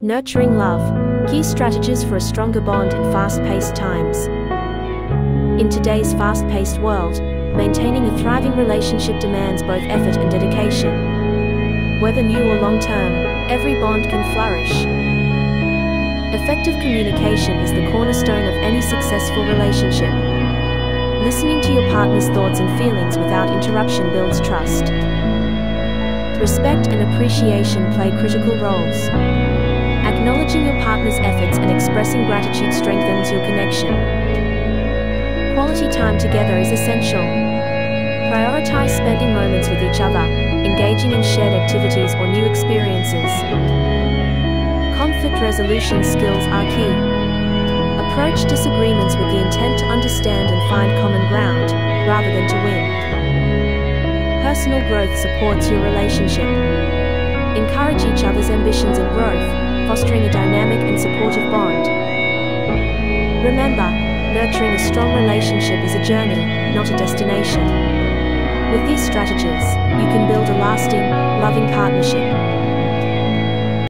Nurturing love, key strategies for a stronger bond in fast paced times. In today's fast paced world, maintaining a thriving relationship demands both effort and dedication. Whether new or long term, every bond can flourish. Effective communication is the cornerstone of any successful relationship. Listening to your partner's thoughts and feelings without interruption builds trust. Respect and appreciation play critical roles. Acknowledging your partner's efforts and expressing gratitude strengthens your connection. Quality time together is essential. Prioritize spending moments with each other, engaging in shared activities or new experiences. Conflict resolution skills are key. Approach disagreements with the intent to understand and find common ground, rather than to win. Personal growth supports your relationship. Encourage each other's ambitions and growth, fostering a dynamic and supportive bond. Remember, nurturing a strong relationship is a journey, not a destination. With these strategies, you can build a lasting, loving partnership.